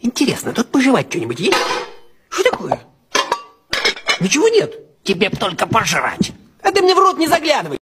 Интересно, тут пожевать что-нибудь есть? Что такое? Ничего нет. Тебе б только пожрать. А ты мне в рот не заглядывай.